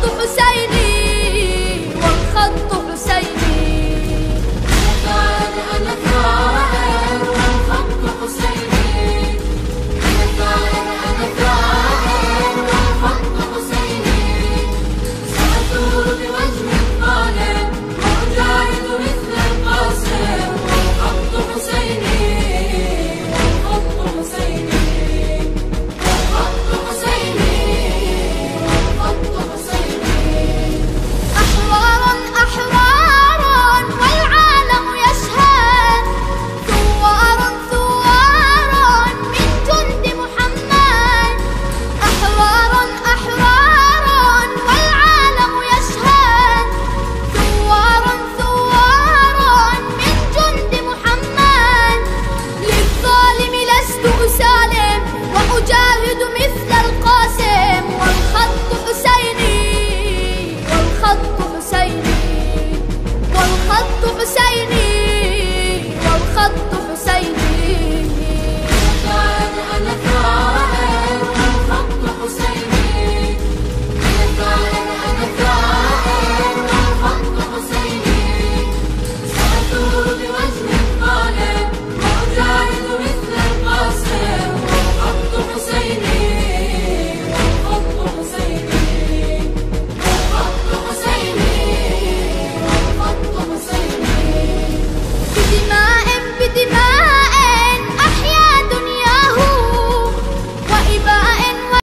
Quando você I'ma